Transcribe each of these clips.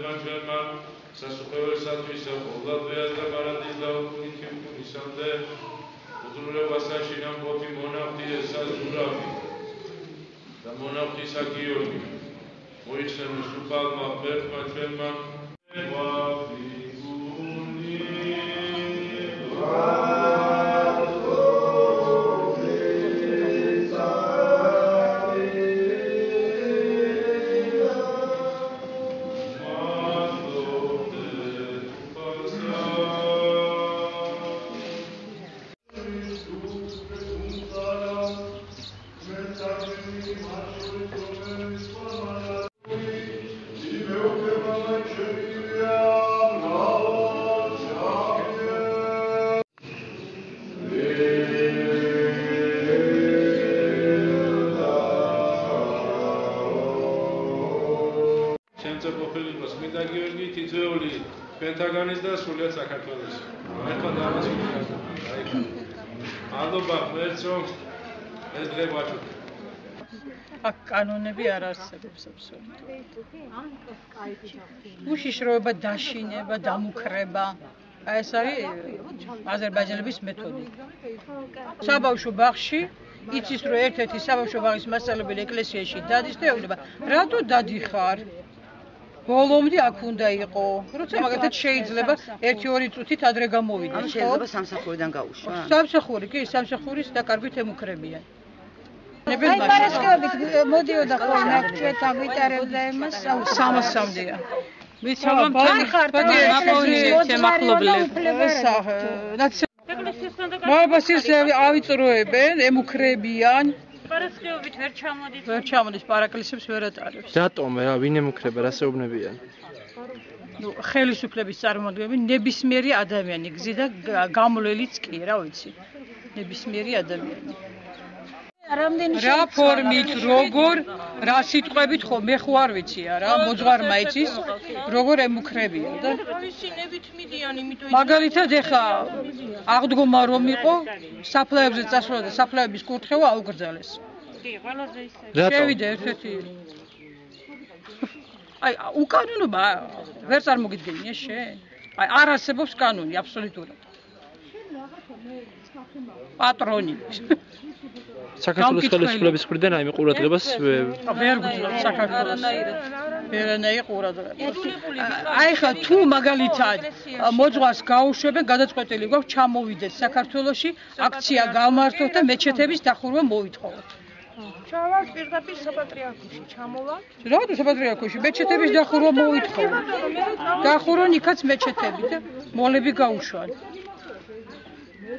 მერტმა ჩვენმა სასუხეველსათვის ოლადვიას და მარადის და უკუნითი უკუნისამდე უძლურებასაში ნამყოფი მონახტი ესა ზურავი და მონახტისა გიორგი მოიხსენოს უფალმა მერტმა ჩვენმა პენტაგონის და სულიად საქართველოს. ერთხელ დამასკის. აი. მეც რომ ეს დღე ვაჩვენო. აქ კანონები არ არსებობს აბსოლუტურად. უშიშროება, დაშინება, დამუქრება. აი ეს არის აზერბაიჯანების მეთოდი. საბავშვო ბაღში იცის რომ ერთ-ერთი საბავშვო ბაღის მასწავლებელი ეკლესიაში დადის და ეუბნება, რატო დადიხარ? ბოლომდე აქ უნდა იყო. როცა მაგათაც შეიძლება 1-2 წუთით ადრე გამოვიდეს, ხო? შეიძლება სამსახურიდან გაუშვა. სამსახური, კი, სამსახურის დაკარგვით ემუქრებიან. ნებელ მაშინ. აი პარასკევით მოდიოდა ხოლმე ჩვენთ აგვიტარებდა იმას 300-მდეა. ვიცავამ თან ხარტა შემახლობლებს. ესა ეკლესიას უნდა გაკეთდეს. მოაბასის ავიწროებენ, ემუქრებიან. პარასკევით ვერ ჩამოდის. ვერ ჩამოდის პარაკლისებს ვერ ატარებს. რატომ რა ვინ ემუქრება რა საუბნებიან? ნუ ხელისუფლების წარმოადგენები ნებისმიერი ადამიანი გზიდა გამლელიც კი რა ვიცი. ნებისმიერი ადამიანი. რა ფორმით როგორ რა სიტყვებით ხო მე ხო არ ვიცი არა მოძღვარ მაიცის როგორ ემუქრებია და ისინებით მიდიან იმიტომ მაგალითად ეხა აღდგომა რომ იყო საფლავებზე წასვლა და საფლავების კურთხევა აუგრძელეს კი ყველაზე ისე შევიდე ერთ-ერთი. აი უკანონობა ვერ წარმოგიდგენია შენ. აი არ არსებობს კანონი აბსოლუტურად. პატრონი საქართველოს ხელისუფლების მხრიდან აი ყურადღებას ვერ გვძლევ საქართველოს ვერანაირ ყურადღებას აი ხა თუ მაგალითად მოძღვას გაუშვებენ გადაწყვეტილი გვაქვს ჩამოვიდეთ საქართველოსში აქცია გამართოთ და მეჩეთების დახურვა მოვითხოვოთ ჩავალ პირდაპირ საპატრიარქოში ჩამოვალ რატო საპატრიარქოში მეჩეთების დახურვა მოვითხოვოთ დახურონ იქაც მეჩეთები და მოლები გაუშვან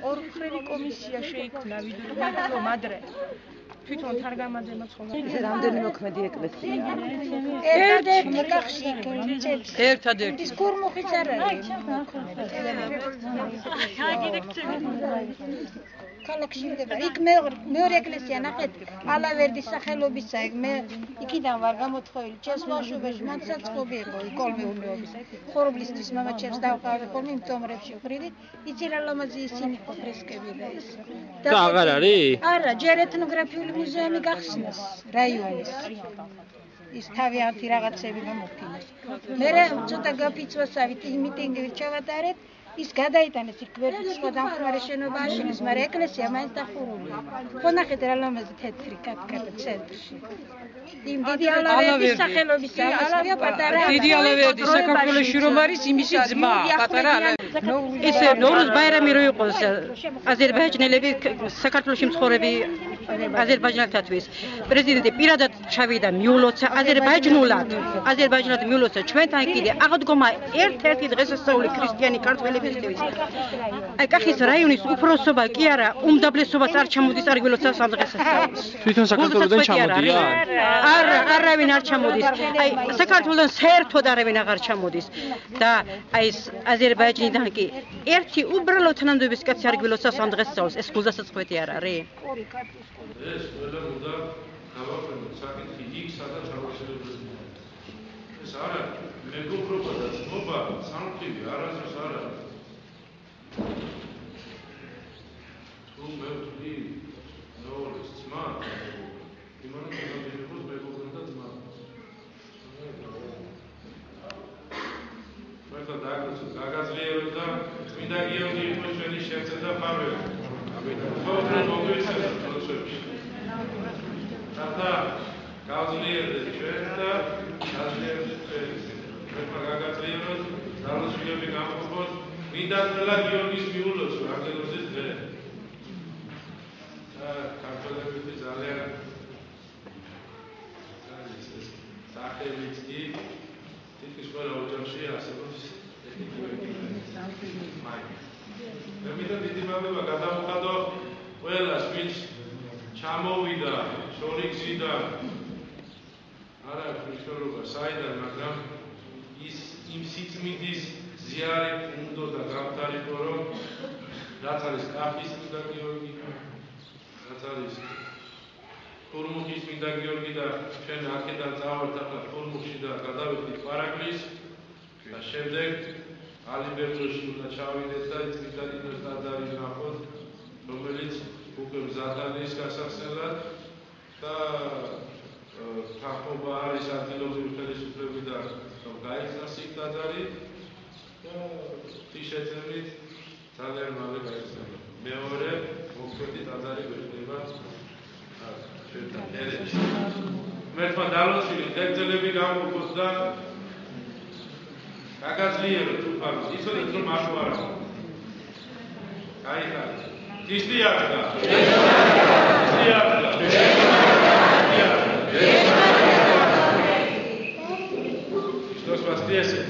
ორფრენი კომისია შეიქმნა ვიდრე. რომ ადრე თვითონ თარგამაძე მოცხონა ეს რამდენი მოქმედი ეკლესია? ერთადერთი კახში კონცეფცია ერთადერთი. ის კურმუხიც არ არის ქალაქში მდებარე იქ მეორე მეორე ეკლესია ნახეთ ალავერდის სახელობისა მე იქიდან ვარ გამოთხოვილი. ჩემს ბავშვობაში მანცაც ყობი იყო ეკოლმეურნეობის ხორბლისტის მამა ჩემს დავყავდა ხოლმე იმ წომრებში ვყრიდი იცი რა ლამაზი ისინი ხო ფრესკები და ეს და აღარ არის? არა ჯერ ეთნოგრაფიული მუზეუმი გახსნეს რაიონის. ის თავიანთი რაღაცები გამოფინეს მე ცოტა გაფიცვასავით მიტინგივით ჩავატარეთ ის გადაიტანეს იქ გვერდით სხვა დამხმარე შენობა აშენეს, მაგრამ ეკლესია მაინც დახურულია. ხო ნახეთ რა ლამაზი თეთრი კატკატა ცენტრში. იმ დიდი ალავერდის სახელობის ამასია პატარა. დიდი ალავერდის საქართველოსში რომ არის იმისი ძმა, პატარა ალავერდი. ესე ნორუზ ბაირამი რო იყოს აზერბაიჯანელები საქართველოსში მცხოვრები აზერბაიჯანელთათვის პრეზიდენტი პირადად ჩავიდა მიულოცა აზერბაიჯნულად აზერბაიჯნულად მიულოცა ჩვენთან კიდე აღდგომა ერთ-ერთი დღესასწაული ქრისტიანი ქართველებისთვის აი კახის რაიონის უფროსობა კი არა უმდაბლესობაც არ ჩამოდის არ გველოცა სამდღესასწაულს თვითონ საქართველოსდან ჩამოდია არა არავინ არ ჩამოდის. აი საქართველოსდან საერთოდ არავინ აღარ ჩამოდის. და აი ეს აზერბაიჯნიდან კი ერთი უბრალოდ თანამდებობის კაცი არ გველოცა სამდღესასწაულს ეს გულდასაწყობი არ არის ეს ყველა უნდა გავაყენოთ საკითხი იქ სადაც აუცილებლია ეს არა მეგობრობა და ძმობა სამწივი არასდროს არ არის თუ მე ვთვლი ნეოლის ძმა იმანაც გადაგიღოს მეგობარი და ძმა. მერდა დაგაცო გაგაზრიერო და წმინდა გიორგი იყო ჩვენი შერწე და ფარველი. ამინ ხობრე მოგვიწევს პროცესში და გავძლიერეთ ჩვენ და გაზრიერეთ ჩვენს ჩვენმა გაგაზრიეროს დალოცვილები გამოხოს მინდა ყველა გიორგის მიულოს რამდენოზე დღე? მე მინდა დიდი მადლობა გადავუხადო ყველას ვინც ჩამოვიდა შორიგზიდან არა ქრისტიანობა საიდან მაგრამ ის იმ სიწმინდის ზიარი უნდა და გამთარიყო რომ რაც არის კახის და გიორგი რაც არის ფორმუხის მინდა გიორგი და ჩვენ აქედან წავართ ახლა ფორმუხში და გადავედით პარაგლის და შემდეგ ალიბერტოში უნდა ჩავიდეთ და წმინდა ნინოს ტაძარი ნახოთ რომელიც უკვე მზად არის გასახსნელად და თანხმობა არის ადგილობრივი ხელისუფლებიდან რომ გაიხსნას იქ ტაძარი და თიშეწებით ძალიან მალე გაიხსნება. მეორე მოქმედი ტაძარი გვექნება მერტმა დალოცილი ძეგლები გამოგოს და გაგაძლიერო თუფარი ისოდეთ რომ მაშო არა აი ხარ ისდი არა და ისდი არა და Что с воскресе?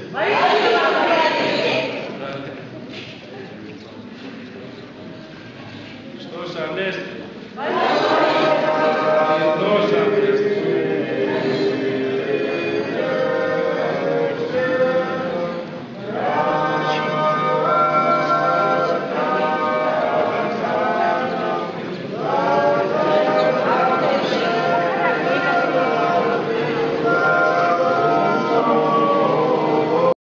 Что с Анестой?